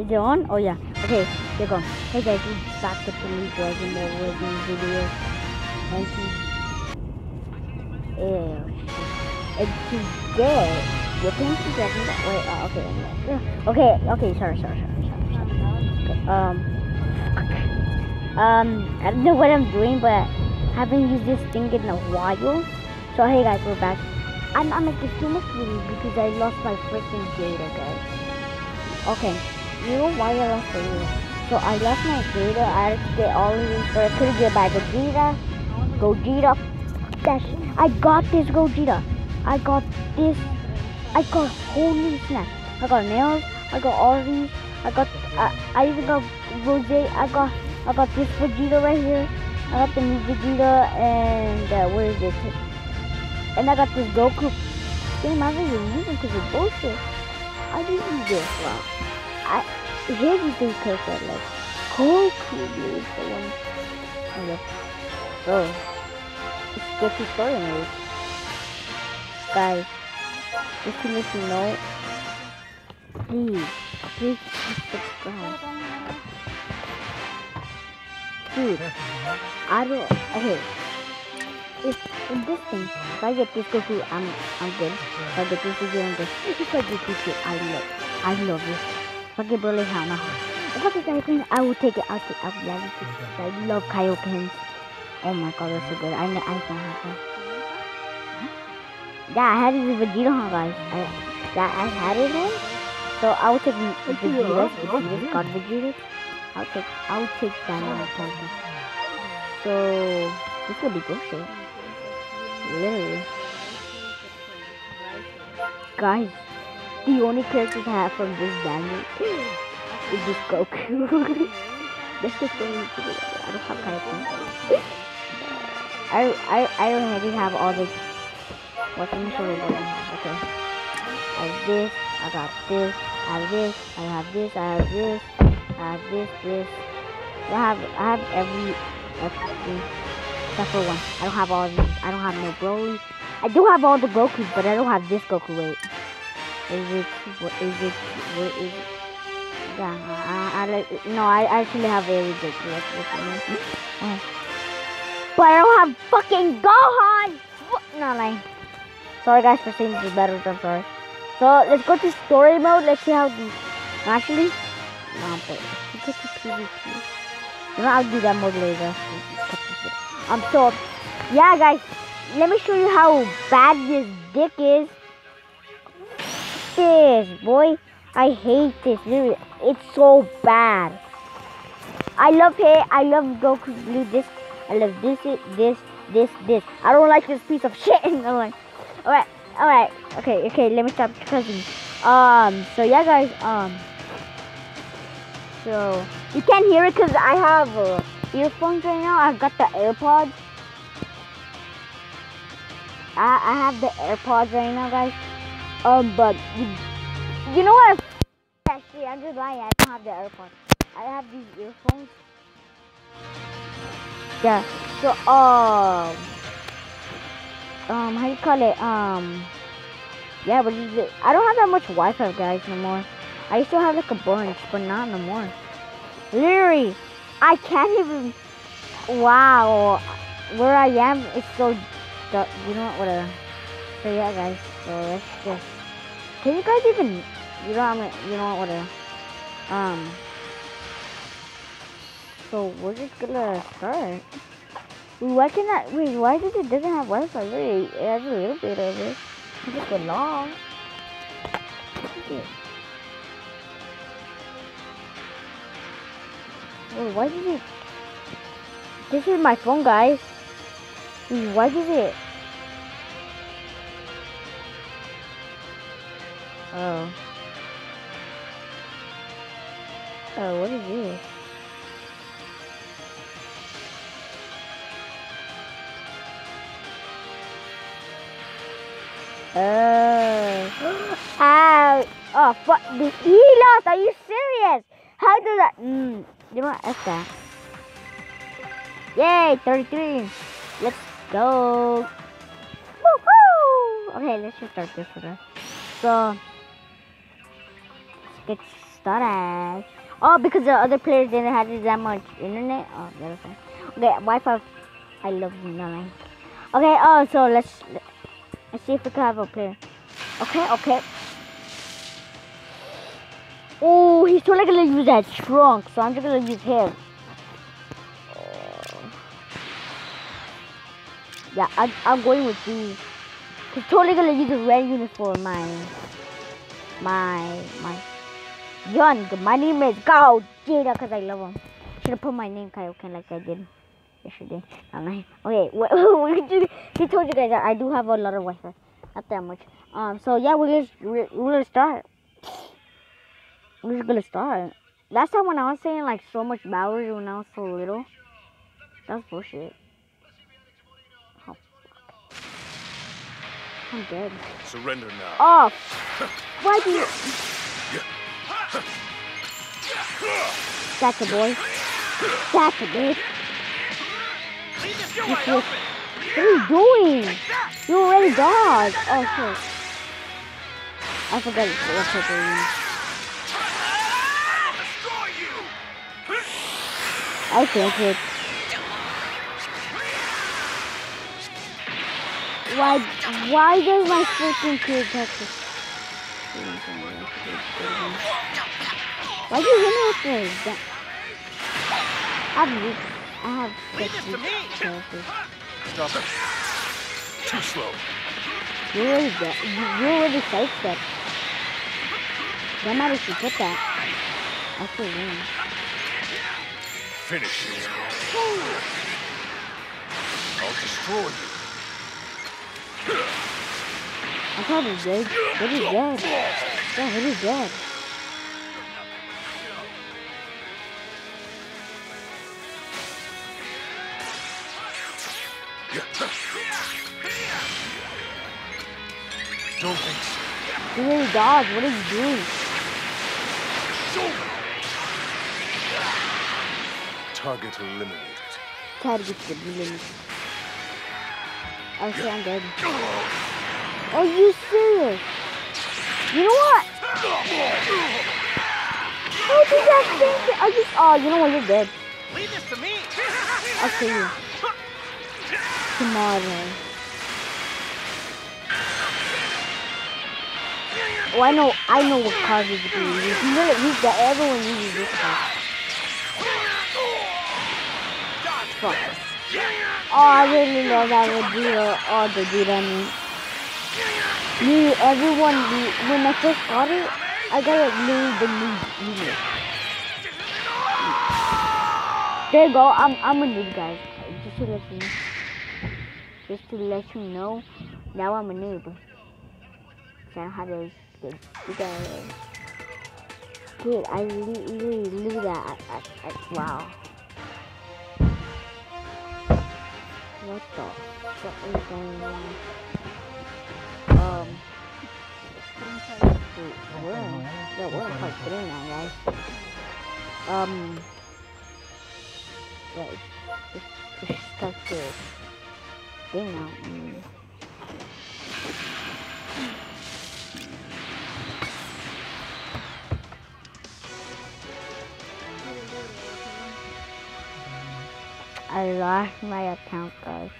Is it on? Oh yeah. Okay, here go. Hey guys, we're back with the new Dragon Ball Legends video. And to, ew. And today, we're playing some Dragon Ball. Wait, uh, okay, okay, okay. Sorry, sorry, sorry, sorry, sorry. Okay, um, um, I don't know what I'm doing, but I haven't used this thing in a while. So hey guys, we're back. I'm not making too much video because I lost my freaking data, guys. Okay, you know why I left the data? So I left my data. I had to get all of these, but I couldn't get by Gogeta. Gogeta. Dash. I got this Gogeta. I got this. I got holy snap. I got nails. I got all these. I got. I, I even got Rose. I got. I got this Vegeta right here. I got the new Vegeta and uh, where is this? And I got this Goku. Damn, I didn't even use because of bullshit. I didn't use this. Wow. I here's the thing because I like Goku is the one. Oh. It's Goku story mode. Guys, let you know, please, please, subscribe. Dude, I don't, okay. If in this thing, if I get this Goku, I'm, I'm good. If I get this Goku, I'm good. If I get this I love, I love it. If I get Broly, how now? If I get Kaioken, I will take it. I'll take, I'll, yeah, I'll take it. I love Kaiokens. Oh my god, that's so good. I, I can't have one. Yeah, I had it with Vegeta, huh, guys. I, yeah, I had it in. So I will take Vegeta, Vegeta, God Vegeta. I'll take, I'll take that one. So this will be good shit. Literally. Guys, the only characters I have from this Daniel is this Goku. That's the thing. I don't have Kaioken. I I I already have all the. The show? What I have? Okay. I have this. I got this. I have this. I have this. I have this. I have this. This. I have I have every everything except for one. I don't have all these. I don't have no Broly. I do have all the Gokus, but I don't have this Goku. Wait. Is it? What is it? What is it? Yeah, I, I, like. No, I actually have very good. Let's look. Oh. But I don't have fucking Gohan. No, like. Sorry guys for saying is better. I'm sorry. So let's go to story mode. Let's see how. The, actually, no, but let's go to PvP. You know, I'll do that mode later. Um, so yeah, guys, let me show you how bad this dick is. This boy, I hate this. It's so bad. I love it. I love Goku Blue Disc. I love this, this, this, this. I don't like this piece of shit. I'm like, all right, all right, okay, okay. Let me stop cussing. Um, so yeah, guys. Um, so you can't hear it because I have uh, earphones right now. I've got the AirPods. I I have the AirPods right now, guys. Um, but you, know what? Actually, I'm just lying. I don't have the AirPods. I have these earphones. Yeah. So um um how you call it? Um yeah, but I don't have that much Wi-Fi guys no more. I used to have like a bunch, but not no more. Literally, I can't even. Wow, where I am is so. You know what? Whatever. So yeah, guys. So let's just. Can you guys even? You know what? You know what? Whatever. Um. So we're just gonna start. Why can that? Wait, why does it doesn't have Wi-Fi? Really, it has a little bit of it. It's just long. Oh, why did it? This is my phone, guys. Wait, Why did it? Oh. Oh, what is this? Oh. Ow. Oh, fuck. The he lost. Are you serious? How does that? Mm, you know what? F that. Yay, 33. Let's go. Woohoo! Okay, let's just start this one. So, get started. Oh, because the other players didn't have that much internet. Oh, that's fine. Okay, Wi-Fi. I love you, no. Okay. Oh, so let's let's see if we can have a player. Okay. Okay. Oh, he's totally gonna use that trunk, so I'm just gonna use him. Yeah, I, I'm going with these. He's totally gonna use the red uniform, my, my, my, young. My name is Gao Jada, cause I love him. Should have put my name Kaioken like I did yesterday. Okay, he told you guys that I do have a lot of Wi-Fi, not that much. Um, so yeah, we're just we're, we're gonna start. We're just gonna start. Last time when I was saying like so much Bowers when I was so little, that's bullshit. Oh, I'm dead. Surrender now. Oh, why do you? Gotcha, boy. Gotcha, bitch. You shit. What are you doing? You already dodged. Oh shit. I forgot it's what purple means. I think it. Why? Why does my freaking kid touch this? Why do you hit me with this? That- I have weak. I have six weak characters. Stop it. Too slow. You really get. You you really sidestep. That might if you put that. I still win. Finish it. I'll destroy you. I'm dead. What is dead? Yeah, what is dead? Don't think so. You really dodged. What are you doing? Target eliminated. Try to get to the limit. Okay, I'm dead. Are you serious? You know what? How did that thing? I just. Oh, you know what? You're dead. Leave this to me. I'll kill you. Tomorrow. Oh, I know. I know what card is going to use. You know, use that. Everyone uses this card. Fuck. Oh, I really love that Vegeta. Oh, the Vegeta me. Me, everyone, when I first got it, I got it new, the new Vegeta. There you go. I'm, I'm a noob, guys. Just to let you know. Just to let you know. Now I'm a noob. So I have those good. Dude, I literally knew that. I, I, I, wow. What the fuck is going on? Wait, we're in, yeah, we're in part three now, guys. Um. It's, it's, it's stuck to thing. Mm. I lost my account, guys.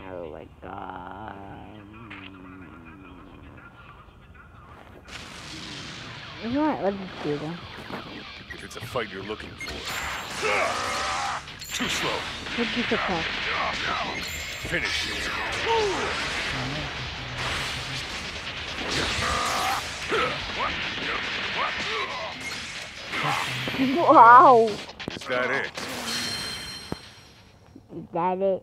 Oh my god. You what? Let's just do. If it's a fight you're looking for. Too slow. Let's just attack. Finish it. Wow! Is that it? Is that it?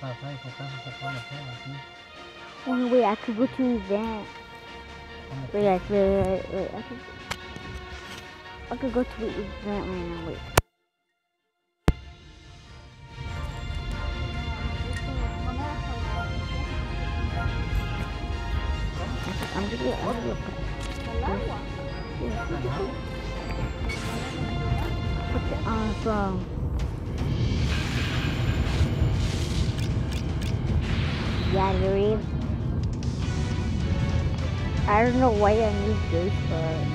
Oh, wait, I could go to. Cuando Wait, guys, wait, wait, wait. I could, I could go to the event right now. Wait. I'm gonna, I'm gonna put, put it on from. Yeah, I don't know why I need this, but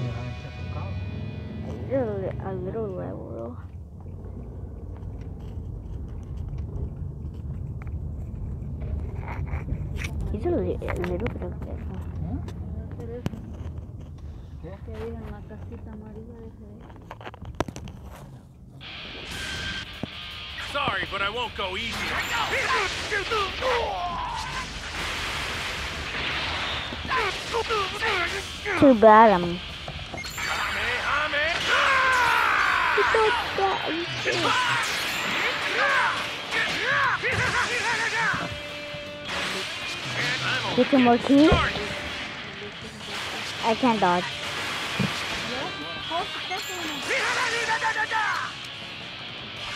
Mira, este tocado. a little, a little level. He's a, li- a little bit of this. ¿Qué? Sorry, but I won't go easy. Too bad I'm. Get some more keys. I can't dodge.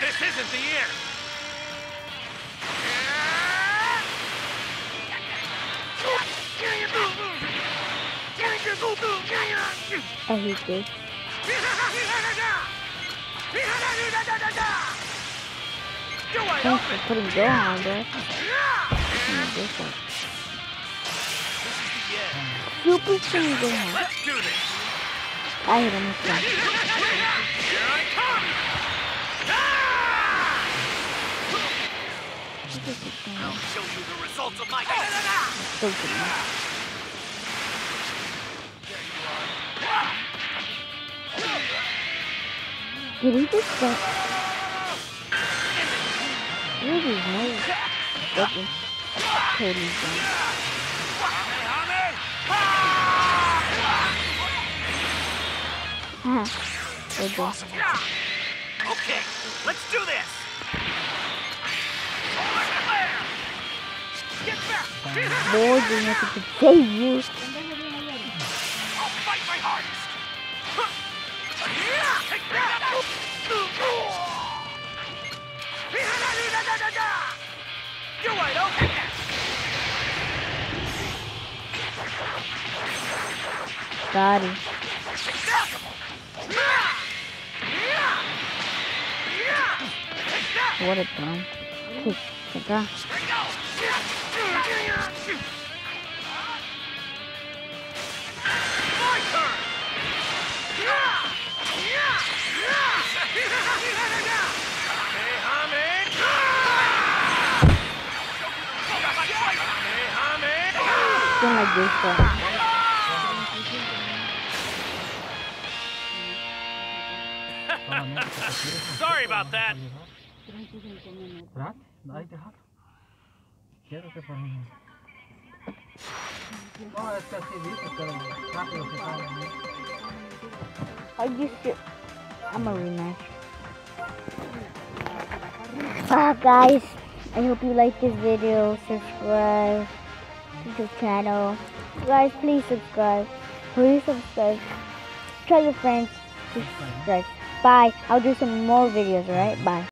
This isn't the end. I hate this. Thanks for putting Go on there. This one. Super. Let's do this. I hit him with that. Here I come. This is the thing. I'll show you the results of my. So. Did he just go? Really no. Fucking totally done. Okay, let's do this. Get back. Boy, you know to save you. I'll fight my hardest. Take that. You're wide open. Got him. What a dumb. Acá. Something like this. Se about that. To. I'm a rematch. Ah, guys. I hope you like this video. Subscribe to the channel. Guys, please subscribe. Please subscribe. Tell your friends to subscribe. Bye. I'll do some more videos, alright? Bye.